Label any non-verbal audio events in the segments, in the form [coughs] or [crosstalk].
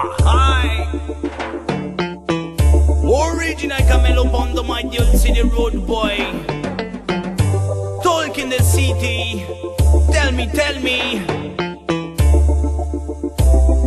Hi. Original Camelo Bondo, my dear city road boy. Talk in the city. Tell me, tell me.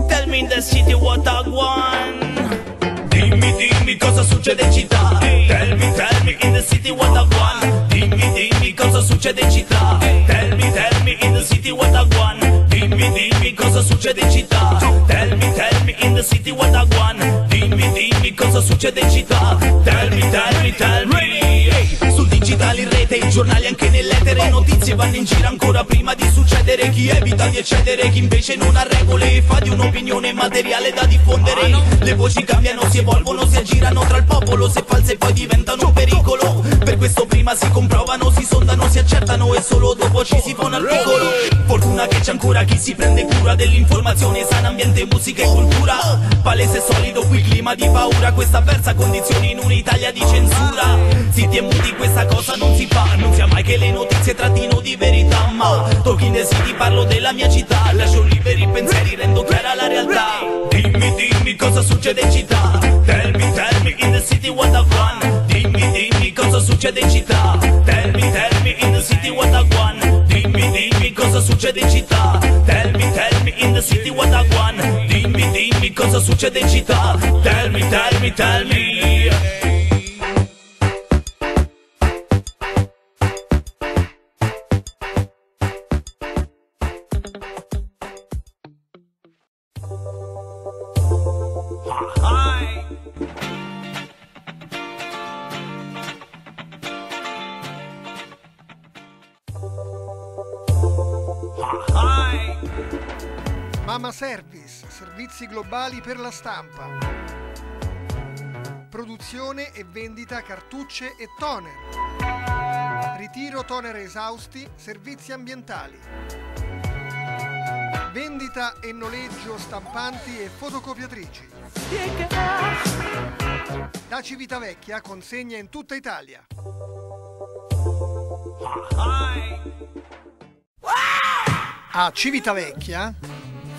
Tell me in the city what I want. Dimmi, dimmi cosa succede in città. Tell me, tell me in the city what I want. Dimmi, dimmi cosa succede in città. Tell me, tell me in the city what I want. Dimmi, dimmi cosa succede in città. Tell me, tell me in the city what I want. Dimmi, dimmi cosa succede in città. Tell me, tell me, tell me. Hey, sul digitale in rete, i giornali anche nell'etere, notizie vanno in giro ancora prima di succedere. Chi evita di eccedere, chi invece non ha regole e fa di un'opinione materiale da diffondere. Le voci cambiano, si evolvono, si aggirano tra il popolo, se false poi diventano un pericolo. Per questo prima si comprovano, si sondano, si accertano e solo dopo ci si fa un articolo. Fortuna che c'è ancora chi si prende cura dell'informazione, sana ambiente, musica e cultura. Palese e solido qui clima di paura, questa avversa condizioni in un'Italia di censura. Zitti e muti questa cosa non si fa, non sia mai che le notizie trattino di verità, ma talking the city parlo della mia città, lascio liberi i pensieri, rendo chiara la realtà. Dimmi, dimmi cosa succede in città, tell me, tell me in the city what I want. Dimmi, dimmi cosa succede in città, tell me, tell me in the city what I want. Dimmi, dimmi cosa succede in città, tell me, tell me in the city what I want. Dimmi, dimmi cosa succede in città, tell me, tell me, tell me. Produzione e vendita cartucce e toner. Ritiro toner esausti, servizi ambientali. Vendita e noleggio stampanti e fotocopiatrici. Da Civitavecchia consegna in tutta Italia. Hi. A Civitavecchia,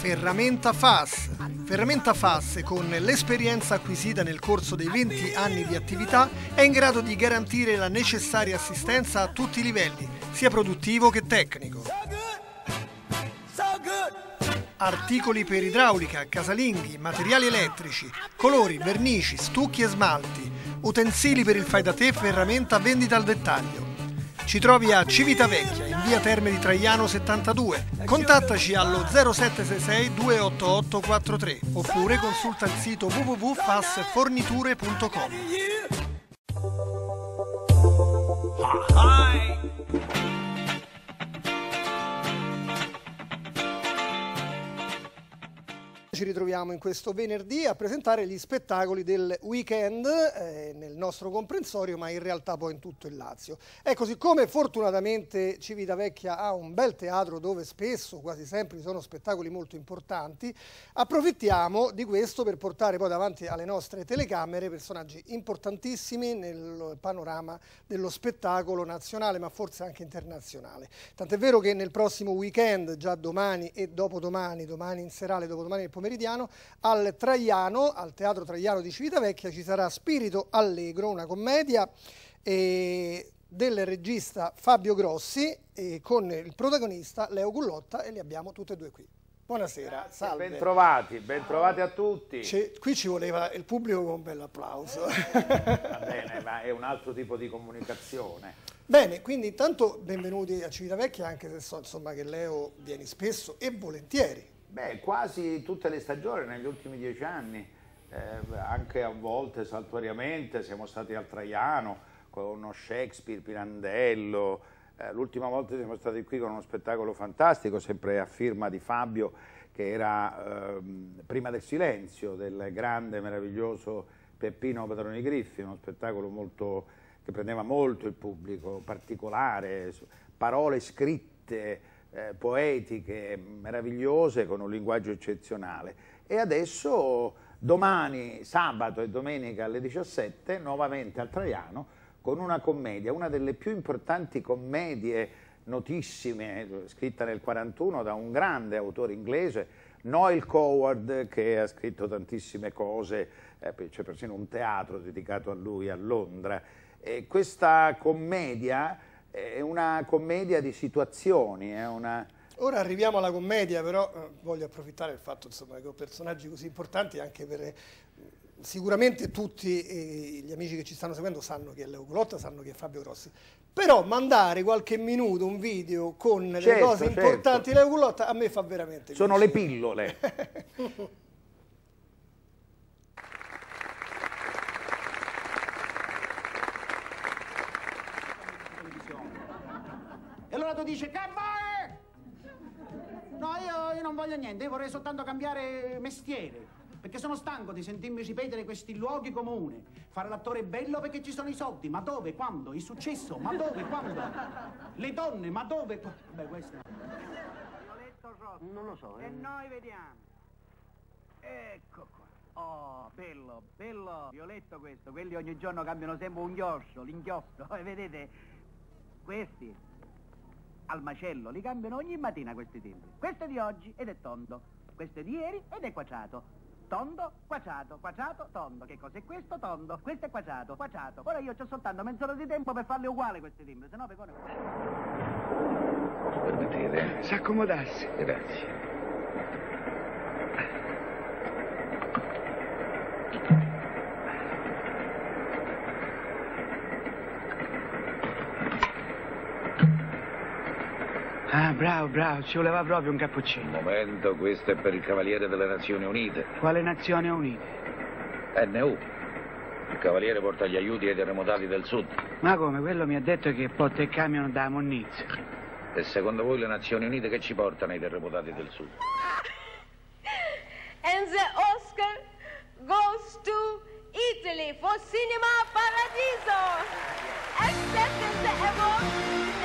Ferramenta FAS. Ferramenta FAS, con l'esperienza acquisita nel corso dei 20 anni di attività, è in grado di garantire la necessaria assistenza a tutti i livelli, sia produttivo che tecnico. Articoli per idraulica, casalinghi, materiali elettrici, colori, vernici, stucchi e smalti, utensili per il fai da te, ferramenta vendita al dettaglio. Ci trovi a Civitavecchia, in via Terme di Traiano 72. Contattaci allo 0766 288 43 oppure consulta il sito www.fassforniture.com. Ci ritroviamo in questo venerdì a presentare gli spettacoli del weekend eh, nel nostro comprensorio, ma in realtà poi in tutto il Lazio. Ecco, siccome fortunatamente Civitavecchia ha un bel teatro dove spesso, quasi sempre, ci sono spettacoli molto importanti, approfittiamo di questo per portare poi davanti alle nostre telecamere personaggi importantissimi nel panorama dello spettacolo nazionale, ma forse anche internazionale. Tant'è vero che nel prossimo weekend, già domani e dopodomani, domani in serale, dopodomani nel pomeridiano, al Traiano, al Teatro Traiano di Civitavecchia, ci sarà Spirito Allegro, una commedia eh, del regista Fabio Grossi e con il protagonista Leo Gullotta e li abbiamo tutte e due qui. Buonasera, salve. Bentrovati, bentrovati a tutti. Ci- qui ci voleva il pubblico con un bel applauso. Va bene, ma è un altro tipo di comunicazione. Bene, quindi intanto benvenuti a Civitavecchia, anche se so insomma, che Leo vieni spesso e volentieri. Beh, quasi tutte le stagioni negli ultimi dieci anni, eh, anche a volte saltuariamente, siamo stati al Traiano con uno Shakespeare, Pirandello. Eh, l'ultima volta siamo stati qui con uno spettacolo fantastico, sempre a firma di Fabio, che era ehm, Prima del silenzio, del grande, meraviglioso Peppino Padroni Griffi, uno spettacolo molto, che prendeva molto il pubblico, particolare, parole scritte, eh, poetiche, meravigliose, con un linguaggio eccezionale. E adesso, domani, sabato e domenica alle 17, nuovamente al Traiano, con una commedia, una delle più importanti commedie notissime, scritta nel 1941 da un grande autore inglese, Noel Coward, che ha scritto tantissime cose, eh, c'è persino un teatro dedicato a lui a Londra. E questa commedia è una commedia di situazioni, è una... Ora arriviamo alla commedia, però eh, voglio approfittare del fatto insomma, che ho personaggi così importanti anche per sicuramente tutti eh, gli amici che ci stanno seguendo sanno chi è Leo Colotta, sanno chi è Fabio Grossi. Però mandare qualche minuto un video con certo, le cose certo. importanti di Leo Colotta a me fa veramente Sono piacere. le pillole. [laughs] e allora tu dici, che vai? No, io, io non voglio niente, io vorrei soltanto cambiare mestiere perché sono stanco di sentirmi ripetere questi luoghi comuni. Fare l'attore è bello perché ci sono i soldi, ma dove, quando? Il successo, ma dove, quando? Le donne, ma dove? Beh, questo... Violetto Rossi. Non lo so. Eh. E noi vediamo. Ecco qua. Oh, bello, bello. Violetto questo. Quelli ogni giorno cambiano sempre un chioscio, l'inchiostro. [laughs] E vedete, questi al macello li cambiano ogni mattina questi timbri. Questo è di oggi ed è tondo. Questo è di ieri ed è quaciato tondo, quaciato, quaciato, tondo. Che cos'è questo? Tondo. Questo è quaciato, quaciato. Ora io ho soltanto mezz'ora di tempo per farle uguali queste timbre, se no per come... Permettete? S'accomodasse. Grazie. Bravo, bravo, ci voleva proprio un cappuccino. Un momento, questo è per il Cavaliere delle Nazioni Unite. Quale Nazioni Unite? NU. Il Cavaliere porta gli aiuti ai terremotati del sud. Ma come? Quello mi ha detto che porta il camion da Monnizio. E secondo voi le Nazioni Unite che ci portano ai terremotati del sud? [laughs] And the Oscar goes to Italy for Cinema Paradiso. Accepting the award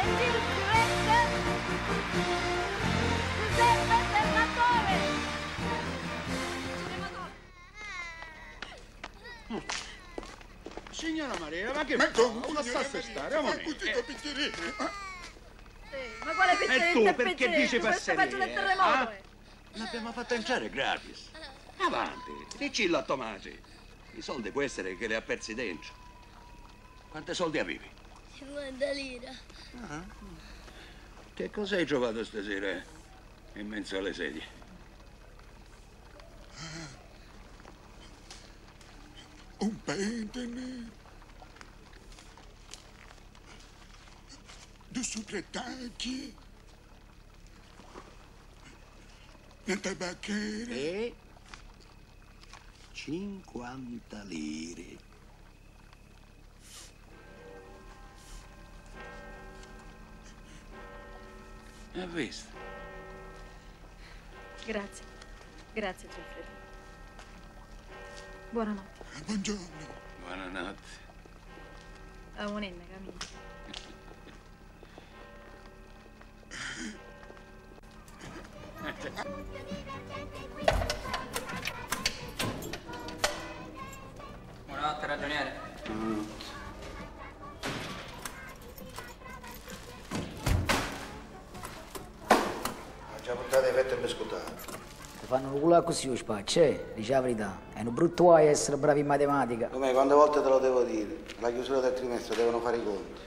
Signora Maria, ma che ma fa? Uno sta a stare, ma così da piccerino. Ma quale piccerino? E tu perché dici terremoto, ah? L'abbiamo fatto entrare gratis. Avanti, dicillo a Tomasi. I soldi può essere che li ha persi dentro. Quanti soldi avevi? 50 lire. Ah. Che cosa hai trovato stasera in mezzo alle sedie? Un pentene. Due sopretacchi. Una tabacchiera. E 50 lire. Ha visto? Grazie. Grazie, Giuffredo. Buonanotte. Buongiorno. Buonanotte. A un'enna, cammino. Buonanotte, ragioniere. Buonanotte. già portato i fette e biscottato. Ti fanno un culo così, spaccio, eh? Dice la verità. È un brutto guai essere bravi in matematica. Come, quante volte te lo devo dire? La chiusura del trimestre devono fare i conti.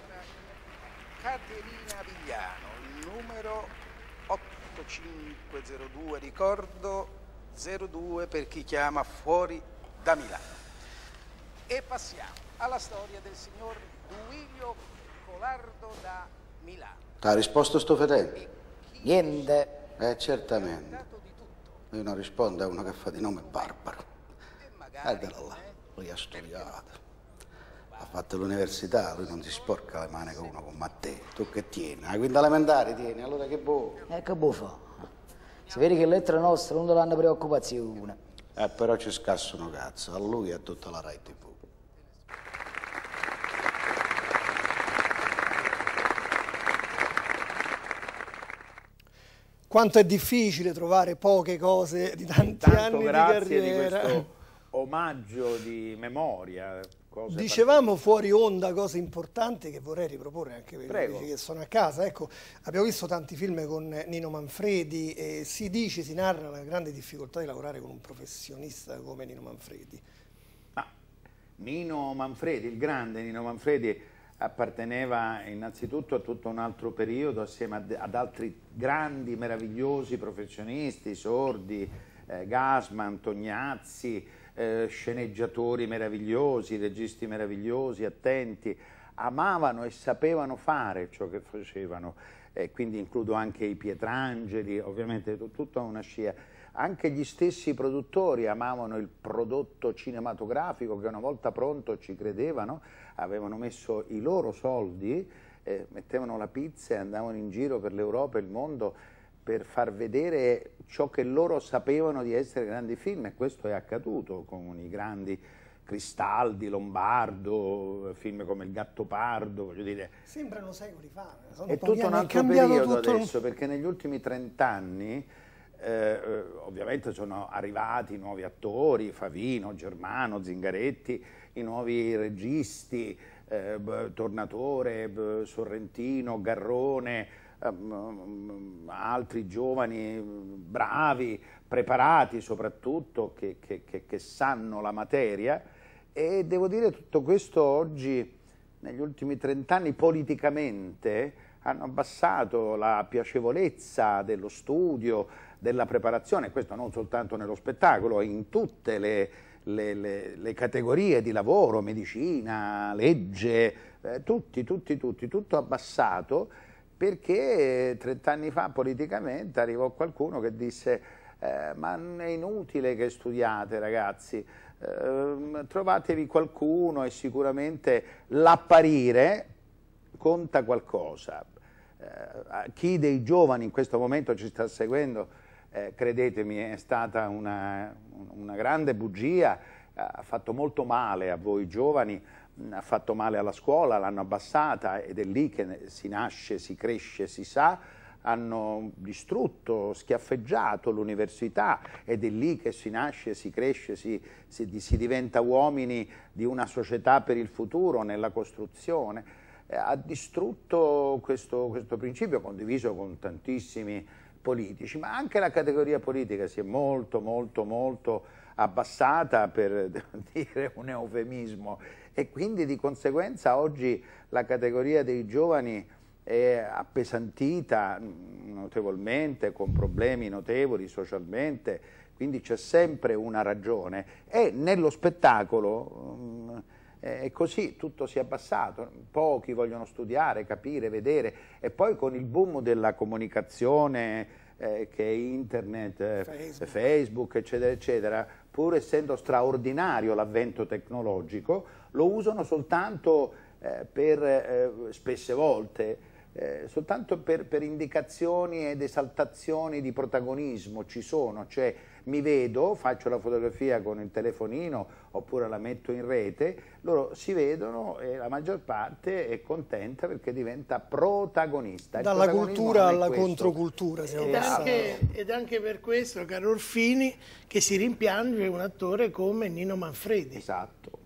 Caterina Vigliano, il numero 8502, ricordo 02 per chi chiama fuori da Milano. E passiamo alla storia del signor Duilio Colardo da Milano. Ti ha risposto sto fedele? Niente. Eh, certamente. Lui non risponde a uno che fa di nome Barbaro. Guardalo là, lui ha studiato. Ha fatto l'università, lui non si sporca le mani con uno come te. Tu che tieni? La quinta elementare tieni, allora che buono? Eh, che buono fa? Si vede che le lettere nostre non danno preoccupazione. Eh, però ci scassano cazzo, a lui e a tutta la Rai TV. Quanto è difficile trovare poche cose di tanti Tanto anni grazie di carriera. di questo omaggio di memoria Dicevamo fuori onda cose importanti che vorrei riproporre anche per Prego. gli amici che sono a casa. Ecco, abbiamo visto tanti film con Nino Manfredi e si dice, si narra la grande difficoltà di lavorare con un professionista come Nino Manfredi. Nino Manfredi, il grande Nino Manfredi, apparteneva innanzitutto a tutto un altro periodo assieme ad, altri grandi, meravigliosi professionisti, sordi, eh, Gasman, Tognazzi, eh, sceneggiatori meravigliosi, registi meravigliosi, attenti, amavano e sapevano fare ciò che facevano, e quindi includo anche i Pietrangeli, ovviamente tut- tutta una scia. Anche gli stessi produttori amavano il prodotto cinematografico che una volta pronto ci credevano, avevano messo i loro soldi, eh, mettevano la pizza e andavano in giro per l'Europa e il mondo per far vedere ciò che loro sapevano di essere grandi film. E questo è accaduto con i grandi Cristaldi, Lombardo, film come Il Gattopardo, voglio dire, Sembrano secoli fa. Sono è tutto un altro periodo adesso, perché negli ultimi 30 anni eh, eh, ovviamente sono arrivati nuovi attori, Favino, Germano, Zingaretti, i nuovi registi, eh, Tornatore, Sorrentino, Garrone, ehm, altri giovani bravi, preparati soprattutto, che, che- che- che sanno la materia. E devo dire tutto questo oggi negli ultimi 30 anni politicamente hanno abbassato la piacevolezza dello studio, della preparazione, questo non soltanto nello spettacolo, in tutte le, le- le- le categorie di lavoro, medicina, legge, eh, tutti, tutti, tutti, tutto abbassato perché 30 anni fa politicamente arrivò qualcuno che disse eh, ma è inutile che studiate ragazzi, ehm, trovatevi qualcuno e sicuramente l'apparire conta qualcosa. Eh, chi dei giovani in questo momento ci sta seguendo, eh, credetemi, è stata una, una grande bugia, eh, ha fatto molto male a voi giovani, mh, ha fatto male alla scuola, l'hanno abbassata ed è lì che si nasce, si cresce, si sa, hanno distrutto, schiaffeggiato l'università ed è lì che si nasce, si cresce, si, si- si diventa uomini di una società per il futuro, nella costruzione. Eh, ha distrutto questo, questo principio condiviso con tantissimi politici, ma anche la categoria politica si è molto, molto, molto abbassata per [laughs] dire un eufemismo. E quindi di conseguenza oggi la categoria dei giovani è appesantita mm, notevolmente, con problemi notevoli socialmente, quindi c'è sempre una ragione. E nello spettacolo mm, è così, tutto si è abbassato, pochi vogliono studiare, capire, vedere. E poi con il boom della comunicazione eh, che è internet, eh, Facebook. Facebook, eccetera, eccetera, pur essendo straordinario l'avvento tecnologico, lo usano soltanto eh, per, eh, spesse volte, eh, soltanto per, per indicazioni ed esaltazioni di protagonismo ci sono, cioè mi vedo, faccio la fotografia con il telefonino oppure la metto in rete, loro si vedono e la maggior parte è contenta perché diventa protagonista. Il Dalla cultura alla questo. controcultura siamo Ed passati. anche, ed anche per questo, caro Orfini, che si rimpiange un attore come Nino Manfredi. Esatto.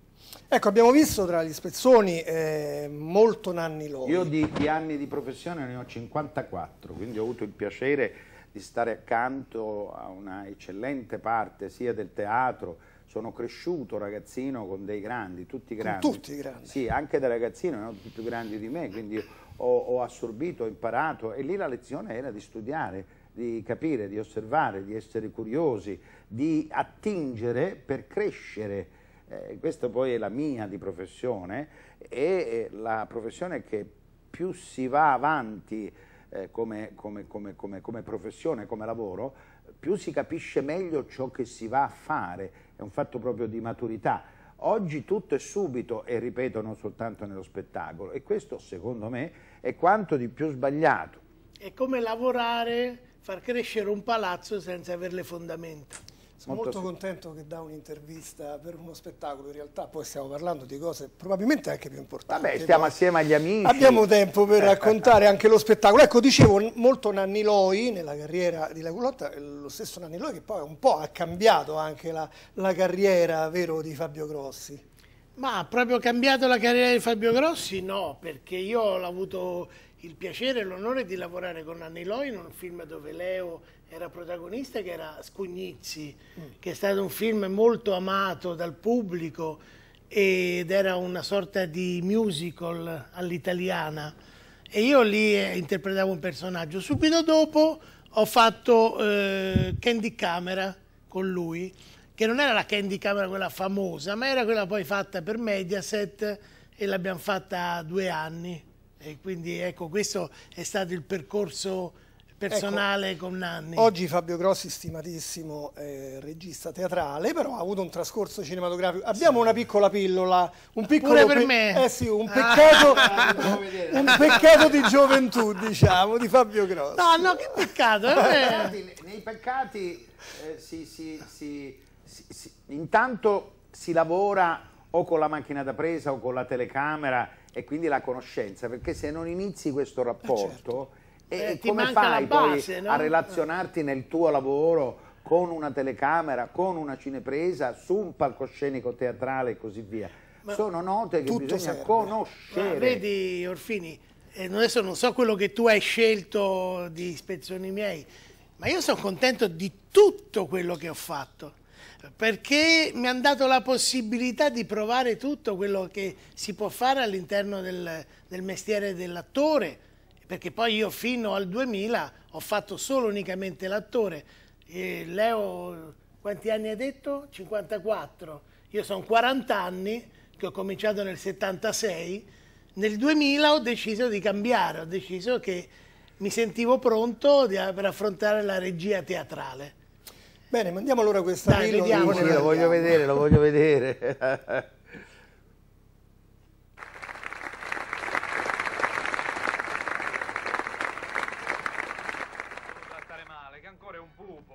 Ecco, abbiamo visto tra gli spezzoni eh, molto Nanni Loi. Io di, di anni di professione ne ho 54, quindi ho avuto il piacere di stare accanto a una eccellente parte sia del teatro, sono cresciuto ragazzino con dei grandi, tutti grandi. tutti grandi. Sì, anche da ragazzino, erano tutti più grandi di me, quindi ho, ho assorbito, ho imparato e lì la lezione era di studiare, di capire, di osservare, di essere curiosi, di attingere per crescere. Eh, questa poi è la mia di professione e eh, la professione che più si va avanti eh, come, come- come- come- professione, come lavoro, più si capisce meglio ciò che si va a fare, è un fatto proprio di maturità. Oggi tutto è subito e ripeto non soltanto nello spettacolo e questo secondo me è quanto di più sbagliato. È come lavorare, far crescere un palazzo senza avere le fondamenta. Sono molto molto, contento che dà un'intervista per uno spettacolo, in realtà poi stiamo parlando di cose probabilmente anche più importanti. Vabbè, stiamo assieme agli amici. Abbiamo tempo per [laughs] raccontare anche lo spettacolo. Ecco, dicevo, molto Nanni Loi nella carriera di La Culotta, lo stesso Nanni Loi che poi un po' ha cambiato anche la, la carriera, vero, di Fabio Grossi. Ma ha proprio cambiato la carriera di Fabio Grossi? No, perché io ho avuto il piacere e l'onore di lavorare con Anni Loi in un film dove Leo era protagonista, che era Scugnizzi, mm. che è stato un film molto amato dal pubblico ed era una sorta di musical all'italiana. E io lì eh, interpretavo un personaggio. Subito dopo ho fatto eh, Candy Camera con lui, che non era la Candy Camera quella famosa, ma era quella poi fatta per Mediaset e l'abbiamo fatta due anni. E quindi ecco, questo è stato il percorso personale ecco, con Nanni. Oggi Fabio Grossi, stimatissimo eh, regista teatrale, però ha avuto un trascorso cinematografico. Abbiamo sì. una piccola pillola, un piccolo Pure per me. Eh sì, un peccato, ah. [laughs] un peccato di gioventù, diciamo, di Fabio Grossi. No, no, che peccato. Eh. Nei, peccati eh, si, si, si, si, intanto si lavora o con la macchina da presa o con la telecamera e quindi la conoscenza, perché se non inizi questo rapporto... Eh certo eh, come fai base, poi no? a relazionarti nel tuo lavoro con una telecamera, con una cinepresa, su un palcoscenico teatrale e così via? Ma Sono note che bisogna serve. conoscere. Ma vedi Orfini, eh, adesso non so quello che tu hai scelto di ispezioni miei, ma io sono contento di tutto quello che ho fatto perché mi hanno dato la possibilità di provare tutto quello che si può fare all'interno del, del mestiere dell'attore, perché poi io fino al 2000 ho fatto solo unicamente l'attore. Leo, quanti anni hai detto? 54. Io sono 40 anni che ho cominciato nel 76. Nel 2000 ho deciso di cambiare, ho deciso che mi sentivo pronto per affrontare la regia teatrale. Bene, mandiamo allora questa Dai, vediamo. Sì, sì, lo voglio vedere, lo voglio vedere.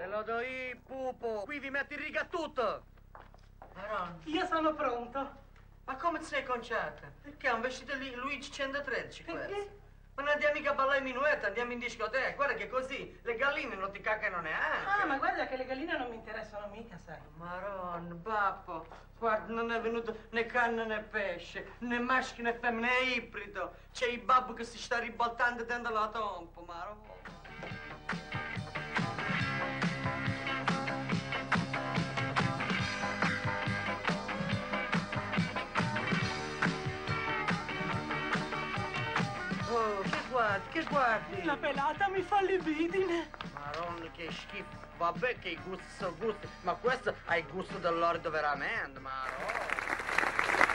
lo do io, pupo. Qui vi metti in riga tutto. Maron. Io sono pronto. Ma come ti sei conciata? Perché è un vestito lì Luigi 113 questo? Perché? Ma non andiamo mica a ballare in minuetta, andiamo in discoteca. Guarda che così le galline non ti cacano neanche. Ah, ma guarda che le galline non mi interessano mica, sai. Maron, babbo, guarda, non è venuto né canna né pesce, né maschio né femmina, né ibrido. C'è il babbo che si sta ribaltando dentro la tomba, Maron. Guardi, che guardi? La pelata mi fa libidine. Maronna, che schifo. Vabbè che i gusti sono gusti, ma questo ha il gusto dell'ordo veramente, maronna.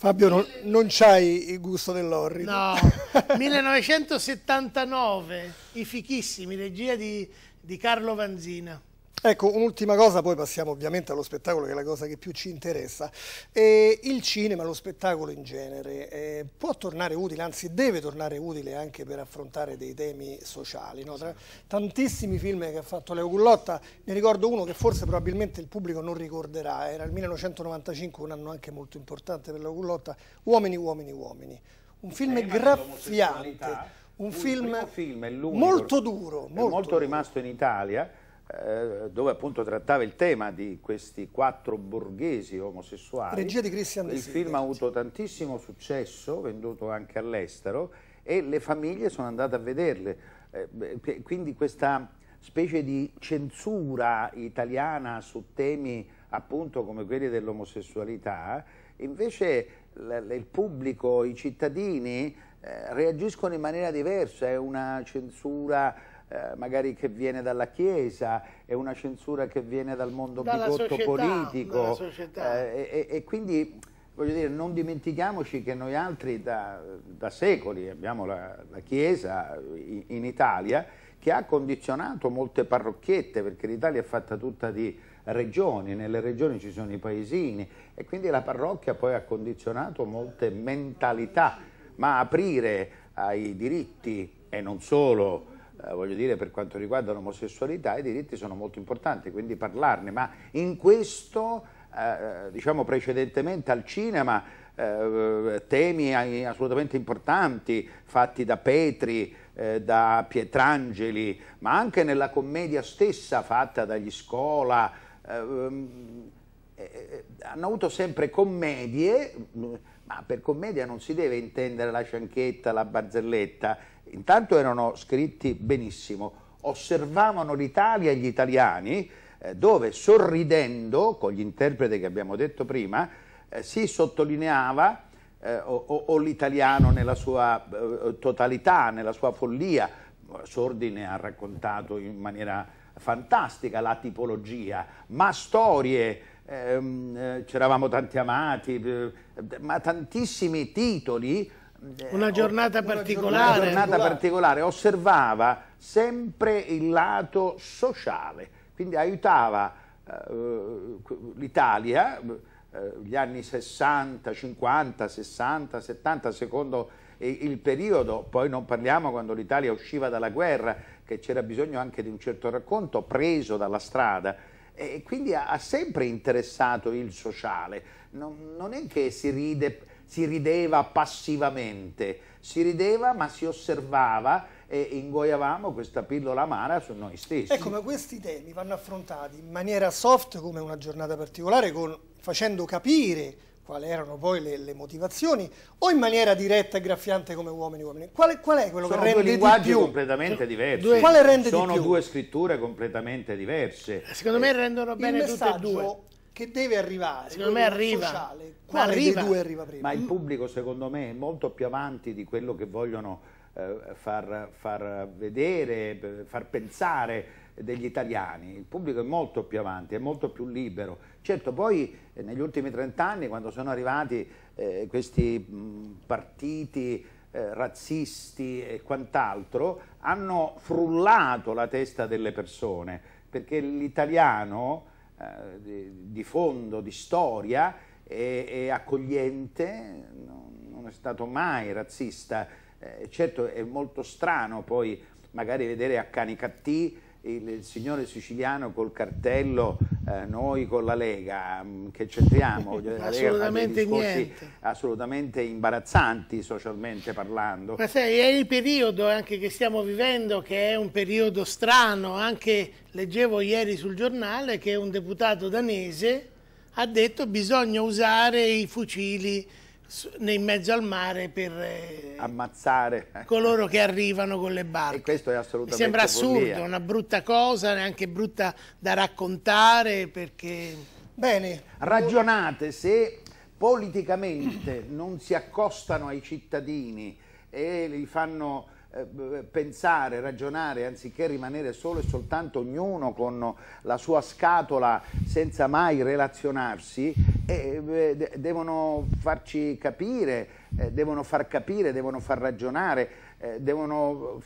Fabio, non, non c'hai il gusto dell'orrido. No, [laughs] 1979, I fichissimi, regia di, di Carlo Vanzina. Ecco, un'ultima cosa, poi passiamo ovviamente allo spettacolo che è la cosa che più ci interessa. Eh, il cinema, lo spettacolo in genere, eh, può tornare utile, anzi deve tornare utile anche per affrontare dei temi sociali. No? Tra tantissimi film che ha fatto Leo Gullotta, ne ricordo uno che forse probabilmente il pubblico non ricorderà, era il 1995, un anno anche molto importante per Leo Gullotta, Uomini, Uomini, Uomini. Un film graffiante, un film, film molto duro. Molto, molto rimasto in Italia eh, dove appunto trattava il tema di questi quattro borghesi omosessuali. Regia di Christian Il film ha avuto tantissimo successo, venduto anche all'estero, e le famiglie sono andate a vederle. Eh, quindi questa specie di censura italiana su temi appunto come quelli dell'omosessualità, invece il pubblico, i cittadini eh, reagiscono in maniera diversa, è una censura eh, magari che viene dalla Chiesa, è una censura che viene dal mondo dalla bigotto società, politico eh, e, e, quindi voglio dire, non dimentichiamoci che noi altri da, da secoli abbiamo la, la Chiesa in, in Italia che ha condizionato molte parrocchiette perché l'Italia è fatta tutta di regioni, nelle regioni ci sono i paesini e quindi la parrocchia poi ha condizionato molte mentalità, ma aprire ai diritti e non solo eh, voglio dire per quanto riguarda l'omosessualità i diritti sono molto importanti, quindi parlarne, ma in questo, eh, diciamo precedentemente al cinema, eh, temi eh, assolutamente importanti fatti da Petri, eh, da Pietrangeli, ma anche nella commedia stessa fatta dagli Scola. eh, hanno avuto sempre commedie, ma per commedia non si deve intendere la cianchetta, la barzelletta, intanto erano scritti benissimo, osservavano l'Italia e gli italiani, eh, dove sorridendo, con gli interpreti che abbiamo detto prima, eh, si sottolineava eh, o, o l'italiano nella sua eh, totalità, nella sua follia. Sordi ne ha raccontato in maniera fantastica la tipologia, ma storie, ehm, eh, c'eravamo tanti amati, ma tantissimi titoli. Eh, Una giornata Una particolare. giornata particolare, osservava sempre il lato sociale, quindi aiutava eh, l'Italia, eh, gli anni 60, 50, 60, 70, secondo il periodo, poi non parliamo quando l'Italia usciva dalla guerra, che c'era bisogno anche di un certo racconto preso dalla strada, e quindi ha, ha sempre interessato il sociale, non, non è che si, ride, si rideva passivamente, si rideva ma si osservava e ingoiavamo questa pillola amara su noi stessi. Ecco, ma questi temi vanno affrontati in maniera soft come una giornata particolare, con- facendo capire quali erano poi le, le motivazioni, o in maniera diretta e graffiante come uomini uomini. Qual è, qual è quello Sono che due rende di linguaggi più? completamente diversi. Due- Quale rende di Sono più? due scritture completamente diverse. Secondo me rendono Il bene tutte e messaggio due. Che deve arrivare, Secondo me arriva. sociale, quale arriva. due arriva prima? Ma il pubblico secondo me è molto più avanti di quello che vogliono eh, far, far vedere, far pensare degli italiani. Il pubblico è molto più avanti, è molto più libero. Certo, poi eh, negli ultimi 30 anni, quando sono arrivati eh, questi mh, partiti eh, razzisti e quant'altro, hanno frullato la testa delle persone, perché l'italiano di, di fondo, di storia, è, è accogliente, non, è stato mai razzista. Eh, certo è molto strano poi magari vedere a Canicattì il, il signore siciliano col cartello, eh, noi con la Lega, mm, che c'entriamo? [laughs] Assolutamente niente. assolutamente imbarazzanti socialmente parlando. Ma sai, è il periodo anche che stiamo vivendo, che è un periodo strano. Anche leggevo ieri sul giornale che un deputato danese ha detto bisogna usare i fucili in mezzo al mare per eh, Ammazzare. coloro che arrivano con le barche. E questo è Mi assolutamente sembra assurdo, follia. una brutta cosa, neanche brutta da raccontare perché... Bene. Ragionate se politicamente non si accostano ai cittadini e li fanno pensare, ragionare, anziché rimanere solo e soltanto ognuno con la sua scatola senza mai relazionarsi, eh, eh, de- devono farci capire, eh, devono far capire, devono far ragionare, eh, devono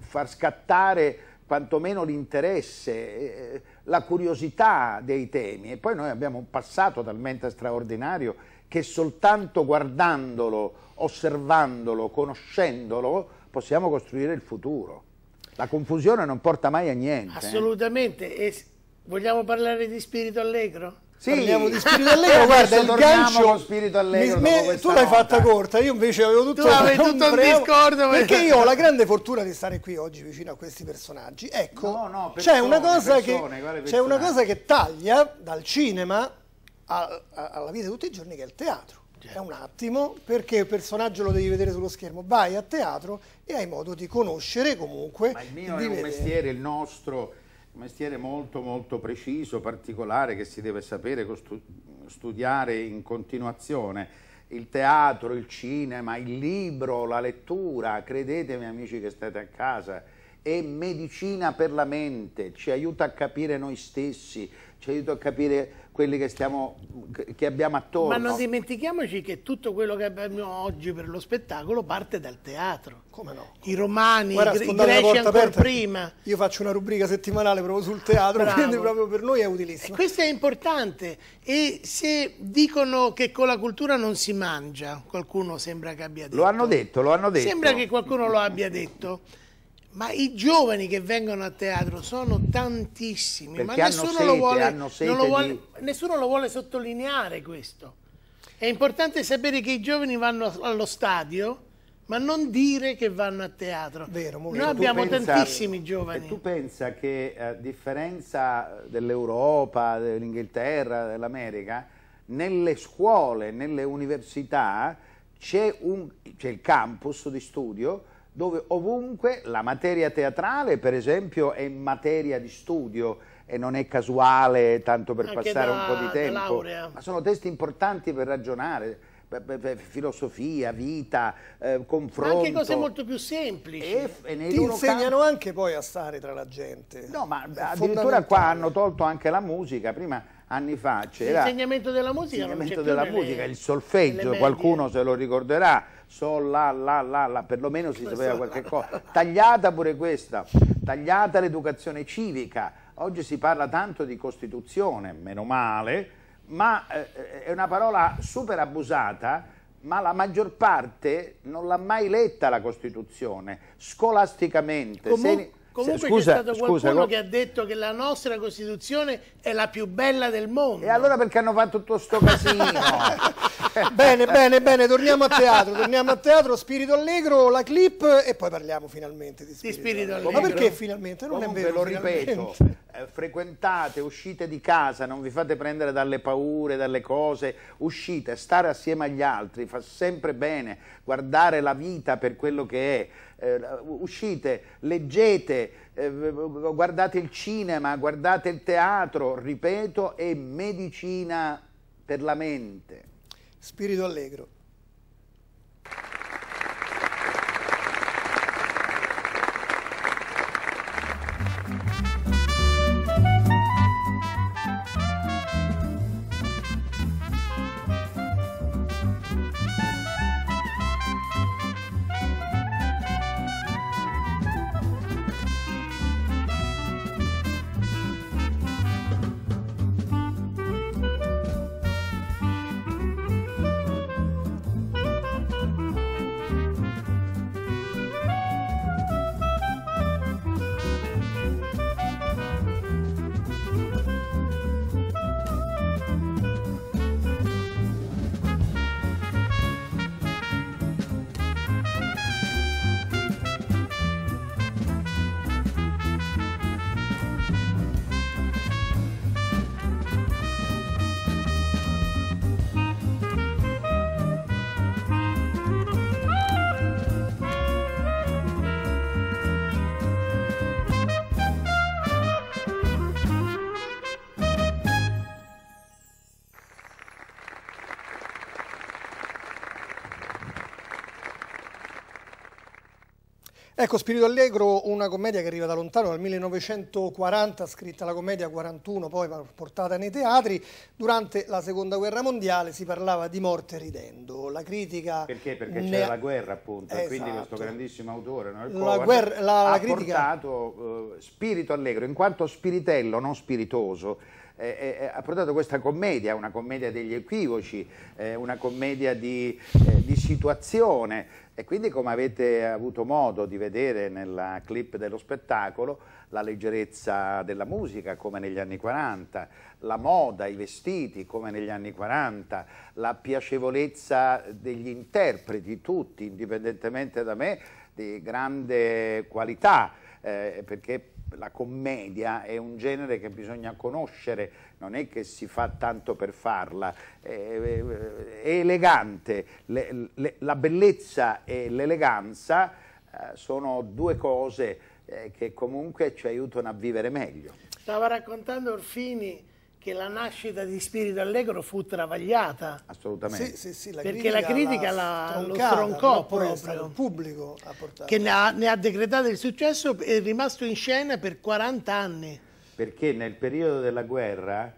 far scattare quantomeno l'interesse, eh, la curiosità dei temi. E poi noi abbiamo un passato talmente straordinario che soltanto guardandolo, osservandolo, conoscendolo, possiamo costruire il futuro. La confusione non porta mai a niente. eh. Assolutamente. E s- vogliamo parlare di spirito allegro? Sì. Parliamo di spirito allegro, [laughs] guarda il gancio. spirito allegro mi- me- tu l'hai fatta corta, io invece avevo tutto, Tu avevi tutto un discorso, Perché [laughs] io ho la grande fortuna di stare qui oggi vicino a questi personaggi. Ecco, No, no, c'è, una una cosa che taglia dal cinema a- a- alla vita di tutti i giorni, che è il teatro. È un attimo, perché il personaggio lo devi vedere sullo schermo, vai a teatro e hai modo di conoscere comunque. Ma il mio è un vedere. mestiere, il nostro, un mestiere molto molto preciso, particolare, che si deve sapere studiare in continuazione. Il teatro, il cinema, il libro, la lettura, credetemi amici che state a casa, è medicina per la mente, ci aiuta a capire noi stessi, ci aiuta a capire quelli che, stiamo, che abbiamo attorno. Ma non dimentichiamoci che tutto quello che abbiamo oggi per lo spettacolo parte dal teatro. Come no? I romani, Guarda, i greci ancora aperta. prima. Io faccio una rubrica settimanale proprio sul teatro, Bravo. quindi proprio per noi è E utilissimo. questo è importante. E se dicono che con la cultura non si mangia, qualcuno sembra che abbia detto. Lo hanno detto, lo hanno detto. Sembra che qualcuno lo abbia detto. Ma i giovani che vengono a teatro sono tantissimi, ma Perché hanno nessuno, sete, lo vuole, lo vuole- di- nessuno lo vuole sottolineare questo. È importante sapere che i giovani vanno allo stadio, ma non dire che vanno a teatro. Vero, Noi abbiamo pensa- tantissimi giovani. E tu pensa che a differenza dell'Europa, dell'Inghilterra, dell'America, nelle scuole, nelle università c'è, un- c'è il campus di studio dove ovunque la materia teatrale, per esempio, è materia di studio e non è casuale tanto per Anche passare da- un po' di tempo, ma sono testi importanti per ragionare. filosofia, vita, eh, Ma confronto. anche cose molto più semplici. E, e nei Ti insegnano anche poi a stare tra la gente. No, ma addirittura qua hanno tolto anche la musica, prima anni fa c'era L'insegnamento della musica l'insegnamento della nelle- musica, il nelle solfeggio, medie. qualcuno se lo ricorderà, sol, la, la, la, la, perlomeno si sapeva qualche cosa. Tagliata pure questa, tagliata l'educazione civica. Oggi si parla tanto di Costituzione, meno male, ma eh, è una parola super abusata, ma la maggior parte non l'ha mai letta la Costituzione, scolasticamente. Comu- Se- comunque scusa, c'è stato qualcuno scusa, che ha detto che la nostra Costituzione è la più bella del mondo. E allora perché hanno fatto tutto sto casino? [laughs] bene, bene, bene, torniamo a teatro, torniamo a teatro, Spirito Allegro, la clip e poi parliamo finalmente di Spirito, Spirito Allegro. Allegro. Ma perché finalmente? Non Comunque, è vero, lo ripeto, finalmente. eh, frequentate, uscite di casa, non vi fate prendere dalle paure, dalle cose, uscite, stare assieme agli altri fa sempre bene, guardare la vita per quello che è. Eh, uscite, leggete, eh, guardate il cinema, guardate il teatro, ripeto, è medicina per la mente. Spirito Allegro. Ecco, Spirito Allegro, una commedia che arriva da lontano, dal 1940, scritta la commedia 41, poi portata nei teatri. Durante la Seconda Guerra Mondiale si parlava di morte ridendo. La critica... Perché? Perché ne c'era la guerra, appunto, e quindi Esatto. questo grandissimo autore, no? Il La guerra- la- la ha critica- portato eh, spirito allegro, in quanto spiritello, non spiritoso, eh, eh, ha portato questa commedia, una commedia degli equivoci, eh, una commedia di, eh, di situazione. E quindi come avete avuto modo di vedere nella clip dello spettacolo, la leggerezza della musica come negli anni 40, la moda, i vestiti come negli anni 40, la piacevolezza degli interpreti tutti, indipendentemente da me, di grande qualità, eh, perché la commedia è un genere che bisogna conoscere, non è che si fa tanto per farla, è, è elegante, Le- le- la bellezza e l'eleganza eh, sono due cose eh, che comunque ci aiutano a vivere meglio. Stava raccontando Orfini che la nascita di Spirito Allegro fu travagliata. Assolutamente. Sì, sì, sì, la Perché la critica la- lo stroncò proprio. il pubblico a portare. Che ne ha, ne ha decretato il successo e è rimasto in scena per 40 anni. Perché nel periodo della guerra,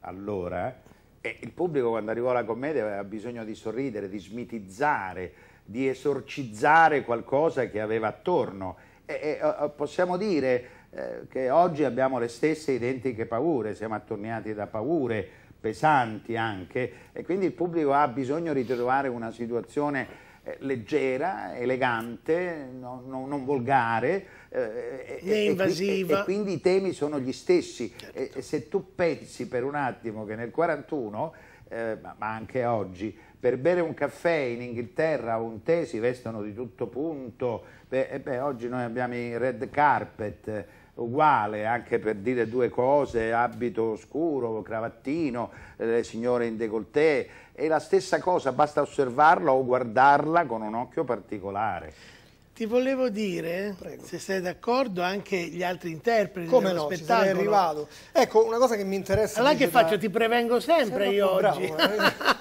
allora, eh, il pubblico quando arrivò alla commedia aveva bisogno di sorridere, di smitizzare, di esorcizzare qualcosa che aveva attorno. E, e, eh, possiamo dire eh, che oggi abbiamo le stesse identiche paure, siamo attorniati da paure pesanti anche e quindi il pubblico ha bisogno di trovare una situazione eh, leggera, elegante, non, non- non volgare eh, Né e- invasiva. e- e quindi i temi sono gli stessi e, e se tu pensi per un attimo che nel 41 eh, ma, ma anche oggi, per bere un caffè in Inghilterra o un tè si vestono di tutto punto, beh, beh, oggi noi abbiamo i red carpet, uguale anche per dire due cose, abito scuro, cravattino, eh, le signore in décolleté, è la stessa cosa, basta osservarla o guardarla con un occhio particolare. Ti volevo dire, se sei d'accordo, anche gli altri interpreti Come dello no, spettacolo. sarei arrivato. Ecco, una cosa che mi interessa... Allora che invece da- faccio? Ti prevengo sempre Sei io oggi. bravo, eh.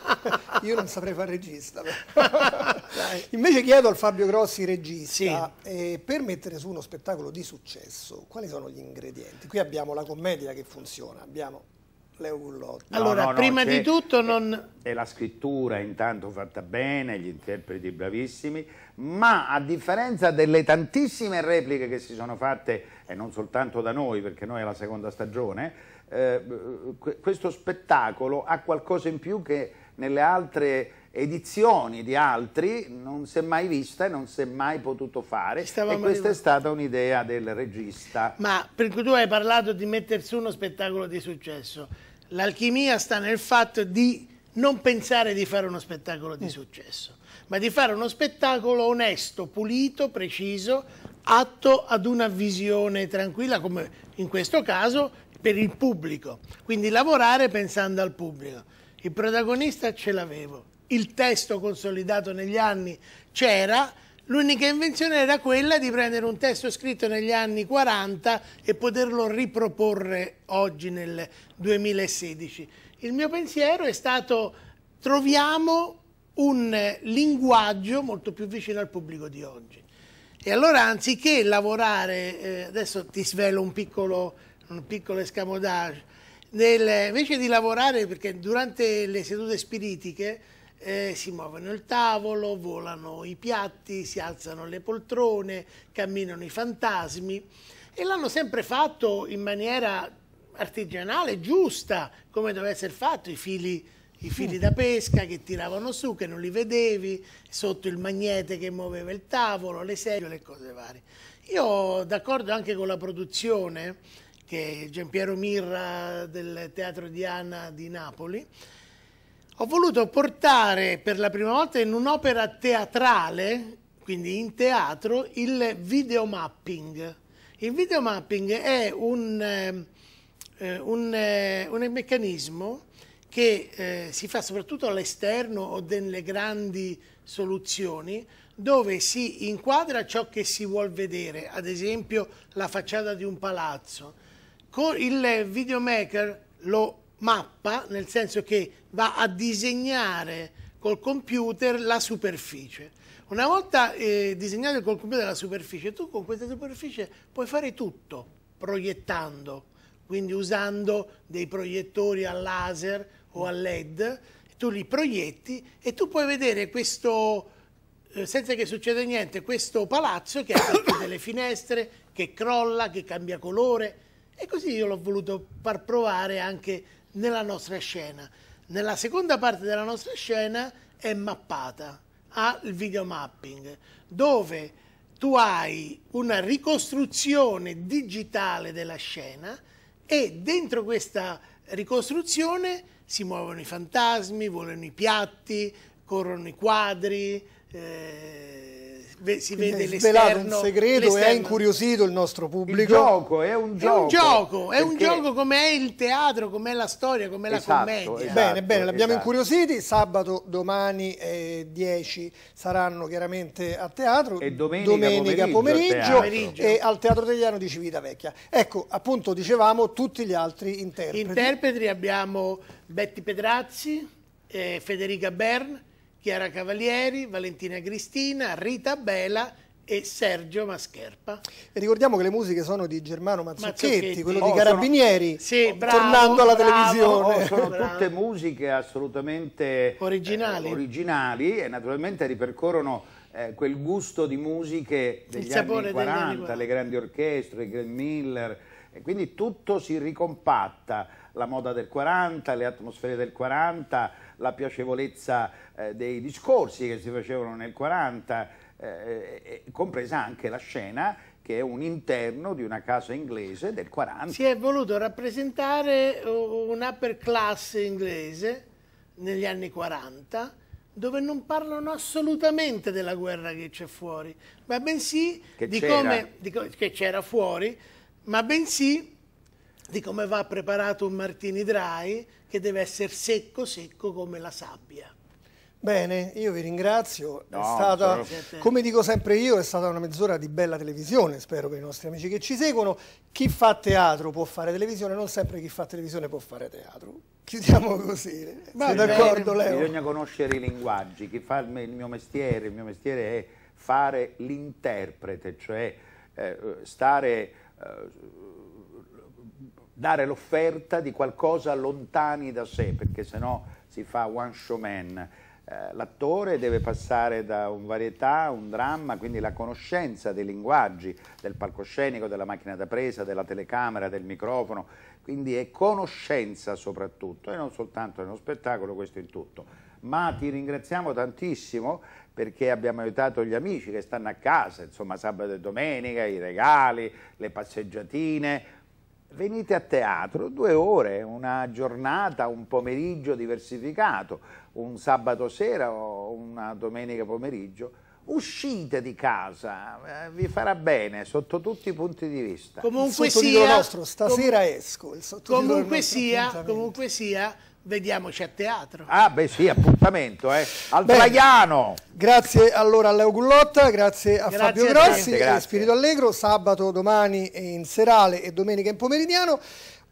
[laughs] Io non saprei fare regista. Invece chiedo al Fabio Grossi, regista, eh, per mettere su uno spettacolo di successo, quali sono gli ingredienti? Qui abbiamo la commedia che funziona, abbiamo Leo Gullotti. Allora, No, no, prima di tutto non... è la scrittura intanto fatta bene, gli interpreti bravissimi, ma a differenza delle tantissime repliche che si sono fatte, e non soltanto da noi, perché noi è la seconda stagione, eh, que- questo spettacolo ha qualcosa in più che nelle altre edizioni di altri non si è mai vista e non si è mai potuto fare e stavamo questa è arrivando. stata un'idea del regista. Ma perché tu hai parlato di mettere su uno spettacolo di successo. L'alchimia sta nel fatto di non pensare di fare uno spettacolo Mm. di successo, ma di fare uno spettacolo onesto, pulito, preciso, atto ad una visione tranquilla, come in questo caso per il pubblico. Quindi lavorare pensando al pubblico. Il protagonista ce l'avevo, il testo consolidato negli anni c'era, l'unica invenzione era quella di prendere un testo scritto negli anni 40 e poterlo riproporre oggi nel 2016. Il mio pensiero è stato troviamo un linguaggio molto più vicino al pubblico di oggi. E allora anziché lavorare, eh, adesso ti svelo un piccolo, un piccolo escamotage, nel- invece di lavorare, perché durante le sedute spiritiche eh, si muovono il tavolo, volano i piatti, si alzano le poltrone, camminano i fantasmi e l'hanno sempre fatto in maniera artigianale, giusta, come doveva essere fatto, i fili, i fili da pesca che tiravano su, che non li vedevi, sotto il magnete che muoveva il tavolo, le sedie, le cose varie. Io, d'accordo anche con la produzione, che è Giampiero Mirra del Teatro Diana di Napoli, ho voluto portare per la prima volta in un'opera teatrale, quindi in teatro, il videomapping. Il videomapping è un, eh, eh, un, eh, un meccanismo che eh, si fa soprattutto all'esterno o nelle grandi soluzioni dove si inquadra ciò che si vuol vedere, ad esempio la facciata di un palazzo. Con il videomaker lo mappa, nel senso che va a disegnare col computer la superficie. Una volta eh, disegnato col computer la superficie, tu con questa superficie puoi fare tutto, proiettando, quindi usando dei proiettori a laser o a LED, tu li proietti e tu puoi vedere questo, eh, senza che succeda niente, questo palazzo che ha [coughs] delle finestre, che crolla, che cambia colore e così io l'ho voluto far provare anche nella nostra scena. Nella seconda parte della nostra scena è mappata, ha il videomapping, dove tu hai una ricostruzione digitale della scena e dentro questa ricostruzione si muovono i fantasmi, volano i piatti, corrono i quadri, eh, si vede svelato un l'esterno. segreto e ha l'esterno. incuriosito il nostro pubblico. Il gioco è un È gioco. un gioco, è un gioco come è il teatro, come è la storia, come è la Esatto, commedia. bene, bene, l'abbiamo esatto. incuriositi. Sabato, domani eh, 10 saranno chiaramente a teatro. E domenica pomeriggio pomeriggio, teatro. e al Teatro Italiano di Civitavecchia. Ecco, appunto, dicevamo tutti gli altri interpreti. Interpreti abbiamo Betty Pedrazzi, eh, Federica Bern, Chiara Cavalieri, Valentina Cristina, Rita Bela e Sergio Mascherpa. E ricordiamo che le musiche sono di Germano Mazzocchetti, Mazzocchetti. quello Oh, di sono- Carabinieri, Sì, bravo, tornando alla bravo. televisione. Oh, sono Bravo. tutte musiche assolutamente Originali. eh, originali e naturalmente ripercorrono eh, quel gusto di musiche degli anni degli anni 40, 40. le grandi orchestre, Glenn Miller, e quindi tutto si ricompatta, la moda del 40, le atmosfere del 40, la piacevolezza eh, dei discorsi che si facevano nel 40, eh, e- compresa anche la scena che è un interno di una casa inglese del 40. Si è voluto rappresentare un upper class inglese negli anni 40 dove non parlano assolutamente della guerra che c'è fuori, ma bensì Che di come di che c'era fuori, ma bensì di come va preparato un martini dry che deve essere secco secco come la sabbia. Bene, io vi ringrazio. No, è stata, come dico sempre io, è stata una mezz'ora di bella televisione, spero per i nostri amici che ci seguono. Chi fa teatro può fare televisione, non sempre chi fa televisione può fare teatro. Chiudiamo così. Sei d'accordo, Leo? Bisogna conoscere i linguaggi. Chi fa il mio mestiere, il mio mestiere è fare l'interprete, cioè eh, stare, eh, dare l'offerta di qualcosa lontani da sé, perché sennò si fa one showman. Eh, L'attore deve passare da un varietà, un dramma, quindi la conoscenza dei linguaggi, del palcoscenico, della macchina da presa, della telecamera, del microfono, quindi è conoscenza soprattutto e non soltanto nello spettacolo, questo in tutto. Ma ti ringraziamo tantissimo perché abbiamo aiutato gli amici che stanno a casa, insomma sabato e domenica, i regali, le passeggiatine. Venite a teatro due ore, una giornata, un pomeriggio diversificato, un sabato sera o una domenica pomeriggio. Uscite di casa, eh, vi farà bene sotto tutti i punti di vista. Comunque sia, nostro, stasera esco. Il sottotitolo del Comunque sia, comunque sia, vediamoci a teatro. Ah, beh sì, appuntamento, eh. Al Bene. Traiano! Grazie allora a Leo Gullotta, grazie a Grazie Fabio. Grossi, Grazie, grazie. e Spirito Allegro, sabato, domani in serale e domenica in pomeridiano.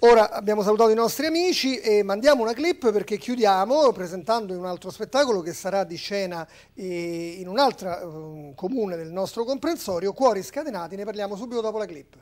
Ora abbiamo salutato i nostri amici e mandiamo una clip perché chiudiamo presentando un altro spettacolo che sarà di scena eh, in un altro comune del nostro comprensorio, Cuori Scatenati, ne parliamo subito dopo la clip.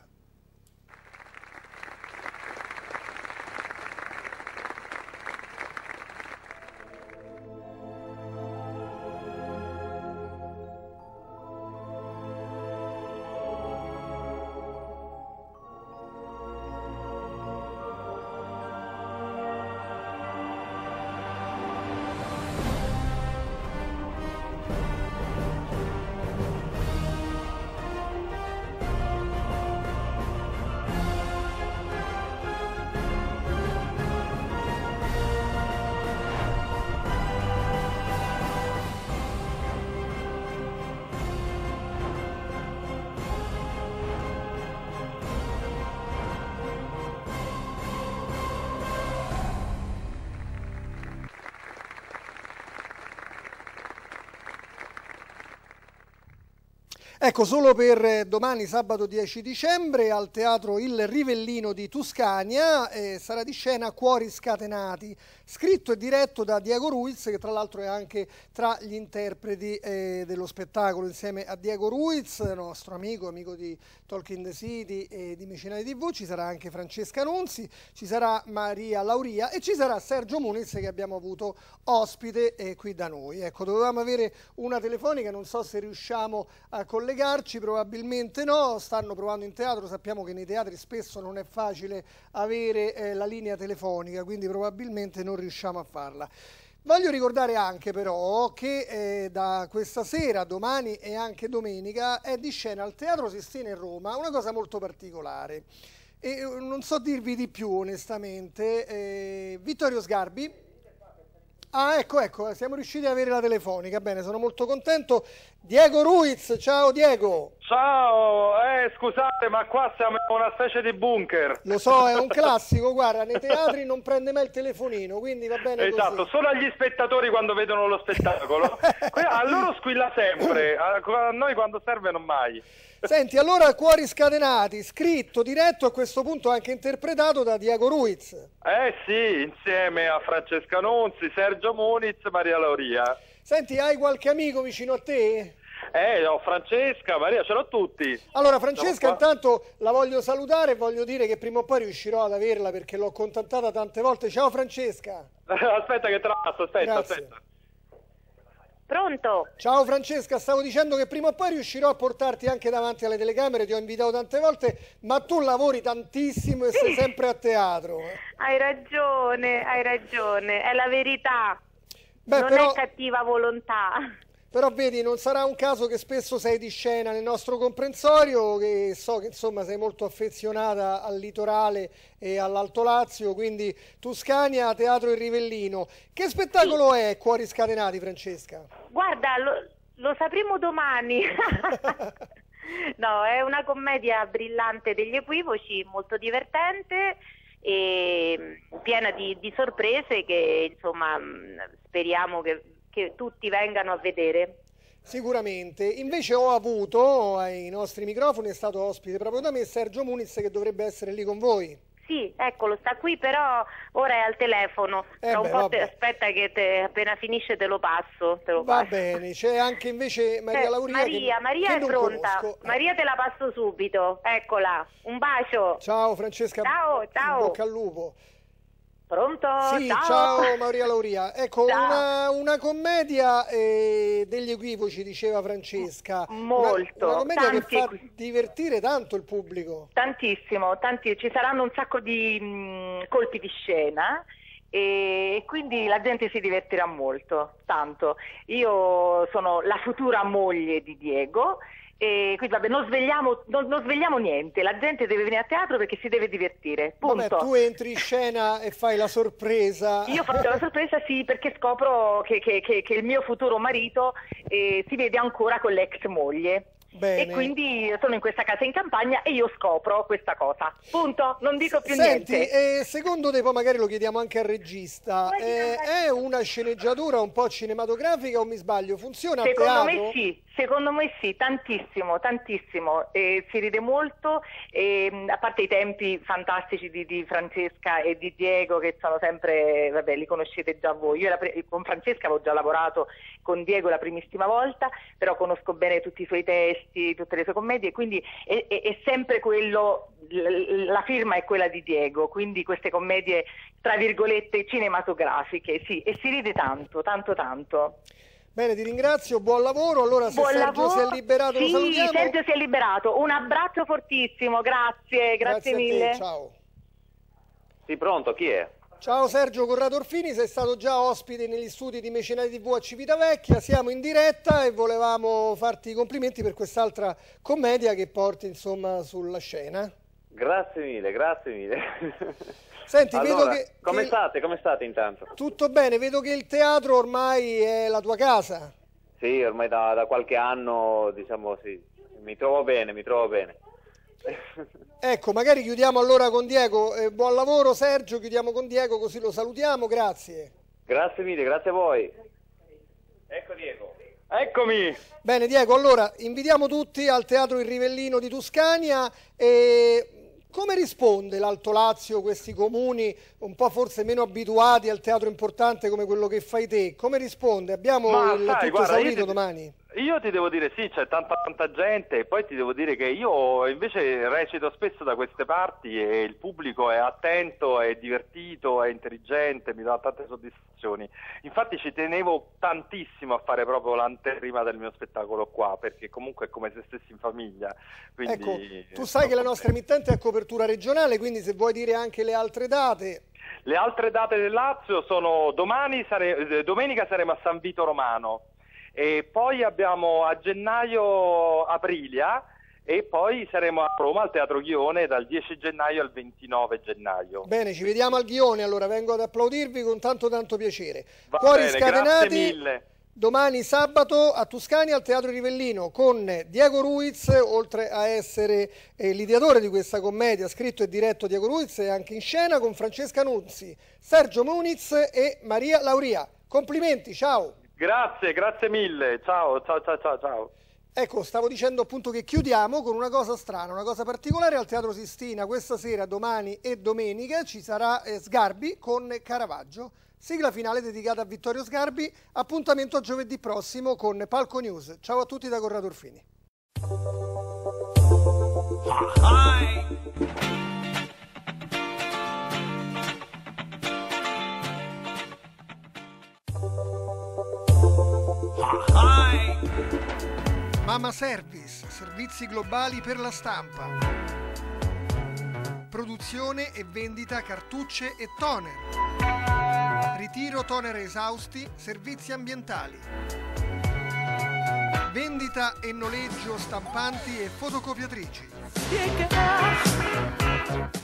Ecco, solo per eh, domani, sabato 10 dicembre, al Teatro Il Rivellino di Tuscania eh, sarà di scena Cuori Scatenati, scritto e diretto da Diego Ruiz, che tra l'altro è anche tra gli interpreti eh, dello spettacolo. Insieme a Diego Ruiz, nostro amico, amico di Talking the City e di Mecenati TV, ci sarà anche Francesca Nunzi, ci sarà Maria Lauria e ci sarà Sergio Muniz che abbiamo avuto ospite eh, qui da noi. Ecco, dovevamo avere una telefonica, non so se riusciamo a collegarci, probabilmente no, stanno provando in teatro, sappiamo che nei teatri spesso non è facile avere eh, la linea telefonica, quindi probabilmente non riusciamo a farla. Voglio ricordare anche però che eh, da questa sera, domani e anche domenica è di scena al Teatro Sistina in Roma una cosa molto particolare. E eh, non so dirvi di più onestamente. Eh, Vittorio Sgarbi. Ah, ecco, ecco, siamo riusciti ad avere la telefonica. Bene, sono molto contento. Diego Ruiz, ciao Diego. Ciao, eh, scusate, ma qua siamo in una specie di bunker. Lo so, è un [laughs] classico, guarda, nei teatri non prende mai il telefonino, quindi va bene Esatto, così. solo agli spettatori quando vedono lo spettacolo. [laughs] A loro squilla sempre, a noi quando serve non mai. Senti, allora Cuori Scatenati, scritto, diretto, a questo punto anche interpretato da Diego Ruiz. Eh sì, insieme a Francesca Nunzi, Sergio Muniz, Maria Lauria. Senti, hai qualche amico vicino a te? Eh, ho Francesca, Maria, ce l'ho tutti. Allora, Francesca, intanto la voglio salutare e voglio dire che prima o poi riuscirò ad averla perché l'ho contattata tante volte. Ciao Francesca. [laughs] aspetta che te la passo, aspetta, Grazie. aspetta. Pronto? Ciao Francesca, stavo dicendo che prima o poi riuscirò a portarti anche davanti alle telecamere, ti ho invitato tante volte, ma tu lavori tantissimo e sei sempre a teatro. eh. Hai ragione, hai ragione, è la verità. Beh, non però- è cattiva volontà. Però vedi, non sarà un caso che spesso sei di scena nel nostro comprensorio, che so che insomma sei molto affezionata al litorale e all'Alto Lazio, quindi Tuscania, Teatro Il Rivellino. Che spettacolo è Cuori Scatenati, Francesca? Guarda, lo, lo sapremo domani. [laughs] no, è una commedia brillante degli equivoci, molto divertente e piena di, di sorprese che insomma mh, speriamo che, che tutti vengano a vedere. Sicuramente. Invece ho avuto ai nostri microfoni, è stato ospite proprio da me Sergio Muniz che dovrebbe essere lì con voi. Sì, eccolo, sta qui, però ora è al telefono. Eh Tra un beh, po' te- aspetta che te- appena finisce te lo passo. Te lo Va passo. bene, c'è anche invece Maria Eh, Lauria. Maria, che, Maria che è pronta. conosco. Maria te la passo subito. Eccola. Un bacio. Ciao Francesca. Ciao, ciao. Bocca al lupo. Pronto? Sì, ciao. ciao [laughs] Maria Lauria. Ecco, una, una commedia eh, degli equivoci, diceva Francesca. Molto, Una, una commedia che tanti fa equi- divertire tanto il pubblico. Tantissimo, tanti, ci saranno un sacco di mh, colpi di scena e quindi la gente si divertirà molto, tanto. Io sono la futura moglie di Diego e quindi vabbè, non svegliamo, non, non svegliamo niente, la gente deve venire a teatro perché si deve divertire, punto. Vabbè, tu entri in scena e fai la sorpresa. Io faccio la sorpresa sì perché scopro che, che- che- che il mio futuro marito eh, si vede ancora con l'ex moglie. Bene. E quindi sono in questa casa in campagna e io scopro questa cosa. Punto, non dico più Senti, niente. eh, secondo te, poi magari lo chiediamo anche al regista, eh, è una sceneggiatura un po' cinematografica o mi sbaglio? Funziona a Secondo me sì, secondo me sì, tantissimo, tantissimo. E si ride molto, e, mh, a parte i tempi fantastici di, di Francesca e di Diego che sono sempre, vabbè, li conoscete già voi. Io pre- con Francesca avevo già lavorato con Diego la primissima volta, però conosco bene tutti i suoi testi, tutte le sue commedie, quindi è, è- è sempre quello, la firma è quella di Diego, quindi queste commedie tra virgolette cinematografiche, sì, e si ride tanto, tanto, tanto. Bene, ti ringrazio, buon lavoro. Allora, se Buon Sergio lavoro. si è liberato, lo Sì, salutiamo. Sergio si è liberato. Un abbraccio fortissimo, grazie, grazie, Grazie a te, mille. ciao. Sì, pronto, chi è? Ciao Sergio Corrado Orfini, sei stato già ospite negli studi di Mecenati TV a Civitavecchia, siamo in diretta e volevamo farti i complimenti per quest'altra commedia che porti insomma sulla scena. Grazie mille, grazie mille. [laughs] Senti, allora, vedo che, come che- state? Come state intanto? tutto bene, vedo che il teatro ormai è la tua casa. Sì, ormai da, da qualche anno, diciamo sì, mi trovo bene, mi trovo bene. [laughs] Ecco, magari chiudiamo allora con Diego. Eh, buon lavoro Sergio, chiudiamo con Diego così lo salutiamo, grazie. Grazie mille, grazie a voi. Ecco Diego. Eccomi! Bene Diego, allora invitiamo tutti al Teatro Il Rivellino di Tuscania e come risponde l'Alto Lazio, questi comuni un po' forse meno abituati al teatro importante come quello che fai te? Come risponde? Abbiamo Ma il sai, tutto guarda, esaurito ti- domani? Io ti devo dire sì, c'è tanta tanta gente e poi ti devo dire che io invece recito spesso da queste parti e il pubblico è attento, è divertito, è intelligente, mi dà tante soddisfazioni. Infatti ci tenevo tantissimo a fare proprio l'anteprima del mio spettacolo qua perché comunque è come se stessi in famiglia. Quindi... Ecco, tu sai che la nostra emittente è a copertura regionale, quindi se vuoi dire anche le altre date. Le altre date del Lazio sono domani, sare- eh, domenica saremo a San Vito Romano e poi abbiamo a gennaio Aprilia e poi saremo a Roma al Teatro Ghione dal 10 gennaio al 29 gennaio. Bene, ci vediamo al Ghione, allora vengo ad applaudirvi con tanto tanto piacere. Va Cuori bene, scatenati. mille. Domani sabato a Tuscania al Teatro Rivellino con Diego Ruiz, oltre a essere eh, l'ideatore di questa commedia, scritto e diretto Diego Ruiz, e anche in scena con Francesca Nunzi, Sergio Muniz e Maria Lauria. Complimenti, ciao! Grazie, grazie mille. Ciao, ciao, ciao, ciao, ciao. Ecco, stavo dicendo appunto che chiudiamo con una cosa strana, una cosa particolare al Teatro Sistina. Questa sera, domani e domenica ci sarà eh, Sgarbi con Caravaggio. Sigla finale dedicata a Vittorio Sgarbi. Appuntamento a giovedì prossimo con Palco News. Ciao a tutti da Corrado Orfini. Mama Service, servizi globali per la stampa. Produzione e vendita cartucce e toner. Ritiro toner esausti, servizi ambientali. vendita e noleggio stampanti e fotocopiatrici.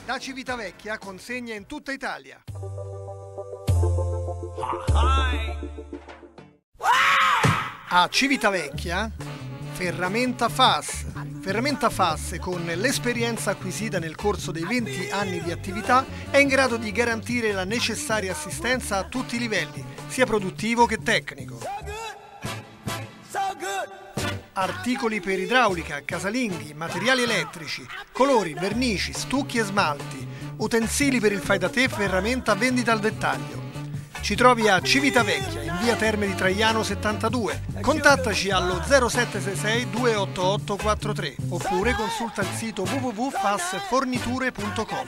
Da Civitavecchia consegna in tutta Italia. A Civitavecchia, Ferramenta FAS. Ferramenta FAS, con l'esperienza acquisita nel corso dei 20 anni di attività, è in grado di garantire la necessaria assistenza a tutti i livelli, sia produttivo che tecnico. Articoli per idraulica, casalinghi, materiali elettrici, colori, vernici, stucchi e smalti, utensili per il fai da te, ferramenta vendita al dettaglio. Ci trovi a Civitavecchia, via Terme di Traiano 72. Contattaci allo 0766 288 43 oppure consulta il sito www.fassforniture.com.